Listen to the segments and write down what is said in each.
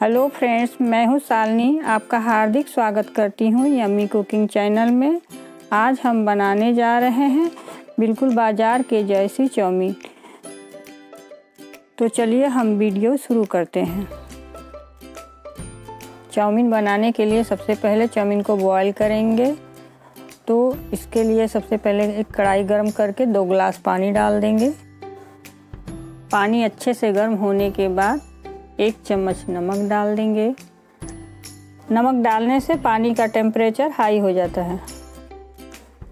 Hello friends मैं हूँ सालनी आपका हार्दिक स्वागत करती हूँ यम्मी कुकिंग चैनल में। आज हम बनाने जा रहे हैं बिल्कुल बाज़ार के जैसी चाउमीन। तो चलिए हम वीडियो शुरू करते हैं। चाउमीन बनाने के लिए सबसे पहले चाउमीन को बॉईल करेंगे। तो इसके लिए सबसे पहले एक कढ़ाई गर्म करके दो गिलास पानी डाल देंगे। पानी अच्छे से गर्म होने के बाद एक चम्मच नमक डाल देंगे। नमक डालने से पानी का टेम्परेचर हाई हो जाता है।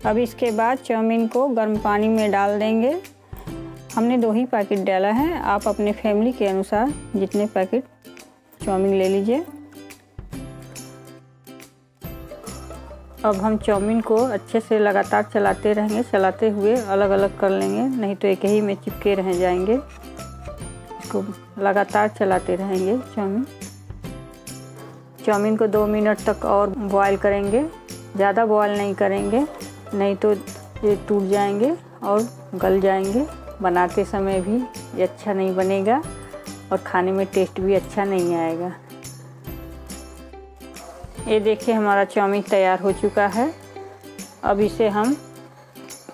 अब इसके बाद चाउमीन को गर्म पानी में डाल देंगे। हमने दो ही पैकेट डाला है। आप अपने फैमिली के अनुसार जितने पैकेट चाउमीन ले लीजिए। अब हम चाउमीन को अच्छे से लगातार चलाते रहेंगे। चलाते हुए अलग अलग कर लेंगे, नहीं तो एक ही में चिपके रह जाएँगे। इसको लगातार चलाते रहेंगे चाउमीन। चाउमीन को दो मिनट तक और बॉयल करेंगे। ज़्यादा बॉयल नहीं करेंगे, नहीं तो ये टूट जाएँगे और गल जाएँगे। बनाते समय भी ये अच्छा नहीं बनेगा और खाने में टेस्ट भी अच्छा नहीं आएगा। ये देखिए हमारा चाउमीन तैयार हो चुका है। अब इसे हम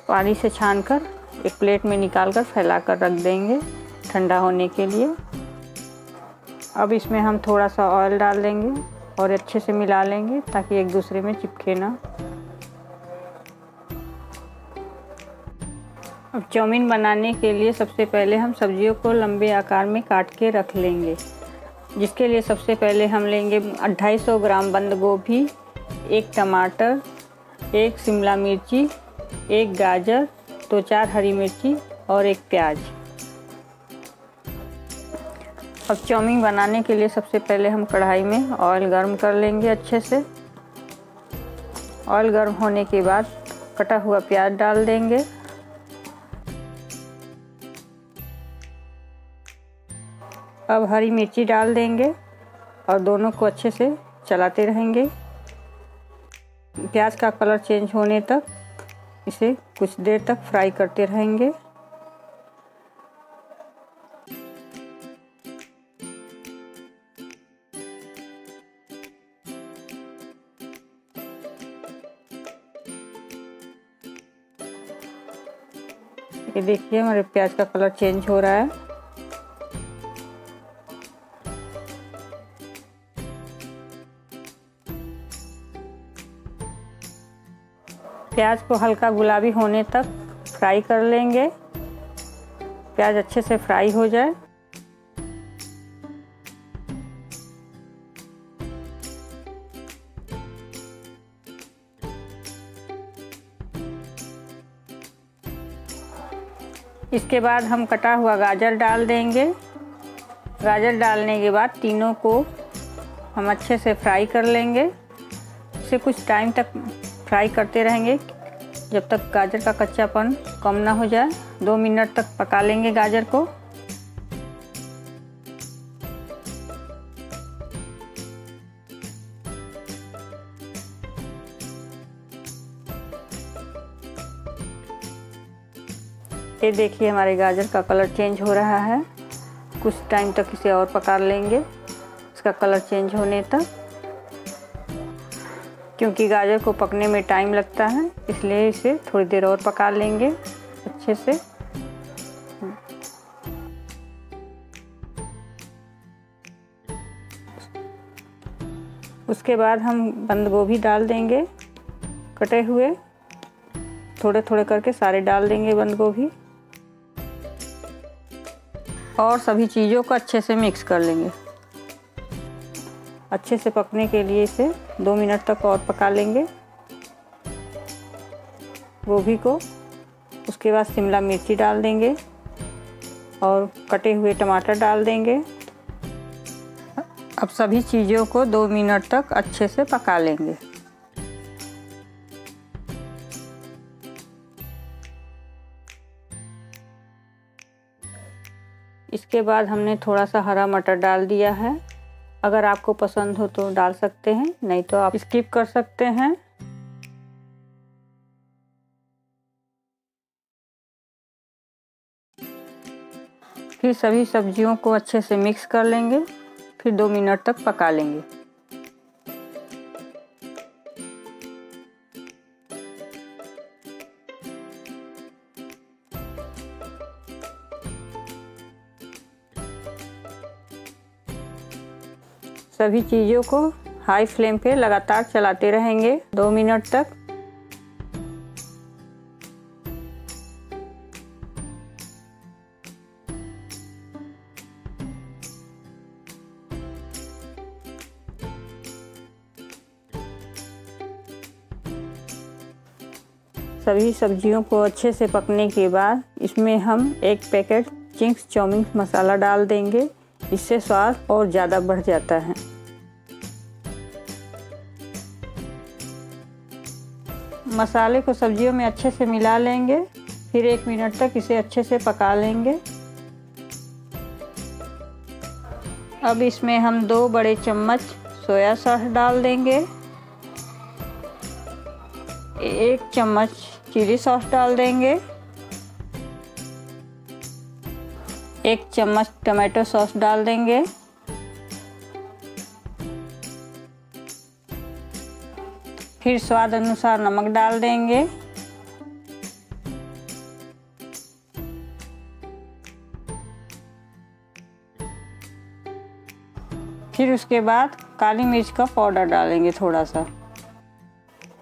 पानी से छान कर एक प्लेट में निकाल कर फैला कर रख देंगे। ठंडा होने के लिए। अब इसमें हम थोड़ा सा ऑयल डाल देंगे और अच्छे से मिला लेंगे ताकि एक दूसरे में चिपके ना। अब चाउमीन बनाने के लिए सबसे पहले हम सब्जियों को लंबे आकार में काट के रख लेंगे, जिसके लिए सबसे पहले हम लेंगे 250 ग्राम बंद गोभी, एक टमाटर, एक शिमला मिर्ची, एक गाजर, दो तो चार हरी मिर्ची और एक प्याज। अब चाउमीन बनाने के लिए सबसे पहले हम कढ़ाई में ऑयल गर्म कर लेंगे अच्छे से। ऑयल गर्म होने के बाद कटा हुआ प्याज डाल देंगे। अब हरी मिर्ची डाल देंगे और दोनों को अच्छे से चलाते रहेंगे। प्याज का कलर चेंज होने तक इसे कुछ देर तक फ्राई करते रहेंगे। ये देखिए, हमारे प्याज का कलर चेंज हो रहा है। प्याज को हल्का गुलाबी होने तक फ्राई कर लेंगे। प्याज अच्छे से फ्राई हो जाए। इसके बाद हम कटा हुआ गाजर डाल देंगे। गाजर डालने के बाद तीनों को हम अच्छे से फ्राई कर लेंगे। उसे कुछ टाइम तक फ्राई करते रहेंगे, जब तक गाजर का कच्चापन कम ना हो जाए। दो मिनट तक पका लेंगे गाजर को। ये देखिए हमारे गाजर का कलर चेंज हो रहा है। कुछ टाइम तक इसे और पका लेंगे, इसका कलर चेंज होने तक। क्योंकि गाजर को पकने में टाइम लगता है, इसलिए इसे थोड़ी देर और पका लेंगे अच्छे से। उसके बाद हम बंद गोभी डाल देंगे, कटे हुए। थोड़े थोड़े करके सारे डाल देंगे बंद गोभी। और सभी चीज़ों को अच्छे से मिक्स कर लेंगे। अच्छे से पकने के लिए इसे दो मिनट तक और पका लेंगे। गोभी को, उसके बाद शिमला मिर्ची डाल देंगे और कटे हुए टमाटर डाल देंगे। अब सभी चीज़ों को दो मिनट तक अच्छे से पका लेंगे। इसके बाद हमने थोड़ा सा हरा मटर डाल दिया है। अगर आपको पसंद हो तो डाल सकते हैं, नहीं तो आप स्किप कर सकते हैं। फिर सभी सब्जियों को अच्छे से मिक्स कर लेंगे, फिर दो मिनट तक पका लेंगे। सभी चीज़ों को हाई फ्लेम पे लगातार चलाते रहेंगे दो मिनट तक। सभी सब्जियों को अच्छे से पकने के बाद इसमें हम एक पैकेट चिंग्स चाउमिन मसाला डाल देंगे। इससे स्वाद और ज़्यादा बढ़ जाता है। मसाले को सब्जियों में अच्छे से मिला लेंगे। फिर एक मिनट तक इसे अच्छे से पका लेंगे। अब इसमें हम दो बड़े चम्मच सोया सॉस डाल देंगे। एक चम्मच चिली सॉस डाल देंगे। एक चम्मच टमाटो सॉस डाल देंगे। फिर स्वाद अनुसार नमक डाल देंगे। फिर उसके बाद काली मिर्च का पाउडर डालेंगे थोड़ा सा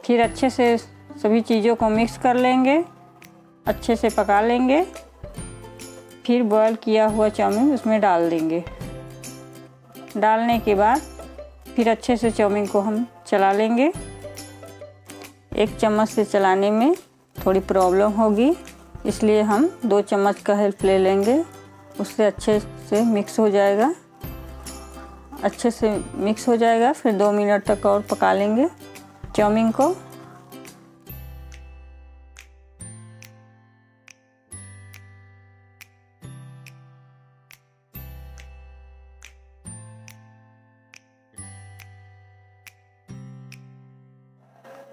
फिर अच्छे से सभी चीज़ों को मिक्स कर लेंगे। अच्छे से पका लेंगे। फिर बॉयल किया हुआ चाउमीन उसमें डाल देंगे। डालने के बाद फिर अच्छे से चाउमीन को हम चला लेंगे। एक चम्मच से चलाने में थोड़ी प्रॉब्लम होगी, इसलिए हम दो चम्मच का हेल्प ले लेंगे। उससे अच्छे से मिक्स हो जाएगा। अच्छे से मिक्स हो जाएगा, फिर दो मिनट तक और पका लेंगे। चाउमीन को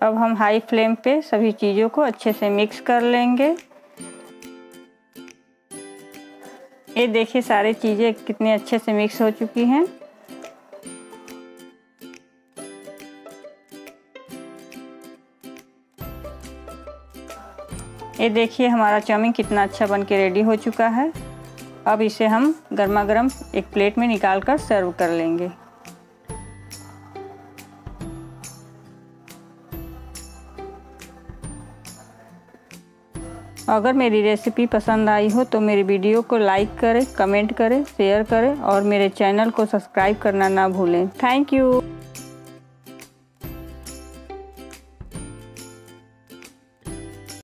अब हम हाई फ्लेम पे सभी चीज़ों को अच्छे से मिक्स कर लेंगे। ये देखिए सारी चीज़ें कितने अच्छे से मिक्स हो चुकी हैं। ये देखिए हमारा चाउमीन कितना अच्छा बन के रेडी हो चुका है। अब इसे हम गर्मा गर्म एक प्लेट में निकाल कर सर्व कर लेंगे। अगर मेरी रेसिपी पसंद आई हो तो मेरे वीडियो को लाइक करें कमेंट करें शेयर करें और मेरे चैनल को सब्सक्राइब करना ना भूलें। Thank you